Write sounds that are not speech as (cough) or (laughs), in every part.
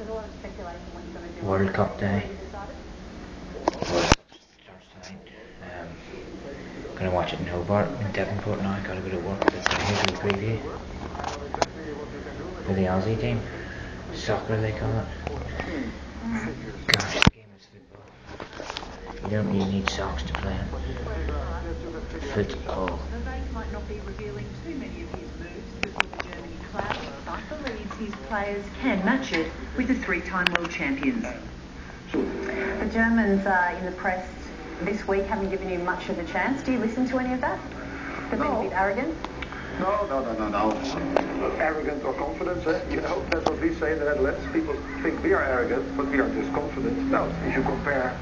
World Cup day. World Cup starts tonight. Um, gonna watch it in Hobart, in Devonport now. Got a bit of work to do to preview. For the Aussie team. Soccer they call it. Gosh, the game is football. You don't really need socks to play it. Football. Might not be revealing too many of his moves before the Germany clash, but his players can match it with the three-time world champions. The Germans uh, in the press this week haven't given you much of a chance. Do you listen to any of that? They've been a bit arrogant. No, no, no, no, no. Arrogant or confidence, eh? you know, that's what we say in the Netherlands. People think we are arrogant, but we are just confident. No, if you compare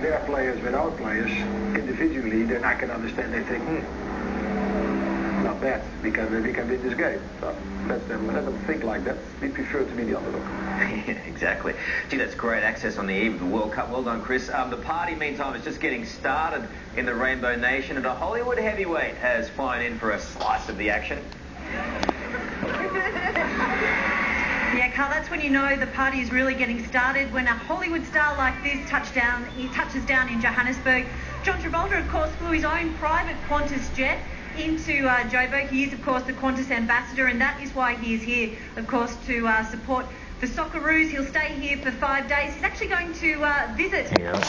their players with our players individually, then I can understand they think, hmm, not bad, we can, we can win this game. So let them, let them think like that. We prefer to be the underdog. (laughs) yeah, exactly. Gee, that's great access on the eve of the World Cup. Well done, Chris. Um, the party, meantime, is just getting started in the Rainbow Nation, and a Hollywood heavyweight has flown in for a slice of the action. (laughs) Yeah, Carl, that's when you know the party is really getting started. When a Hollywood star like this touchdown, he touches down in Johannesburg. John Travolta, of course, flew his own private Qantas jet into uh, Joburg. He is, of course, the Qantas ambassador, and that is why he is here, of course, to uh, support the Socceroos. He'll stay here for five days. He's actually going to uh, visit Yeah.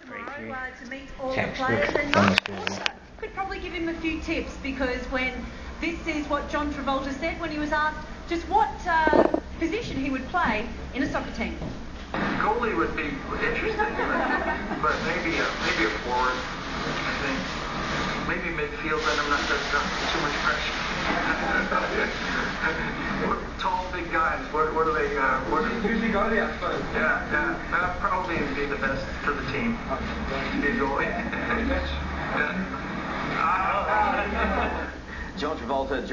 tomorrow uh, to meet all Textbook the players. And from Mike Australia. also could probably give him a few tips because when this is what John Travolta said when he was asked just what uh, position he would play in a soccer team. Goalie would be interesting, but, but maybe a maybe a forward. I think maybe midfield. Then I'm not not too much pressure. (laughs) Tall, big guys. What, what are they? Uh, what are, Usually I suppose. yeah, yeah. That probably would be the best for the team. Be goalie. (laughs) yeah. (laughs) Ah. John Travolta joined.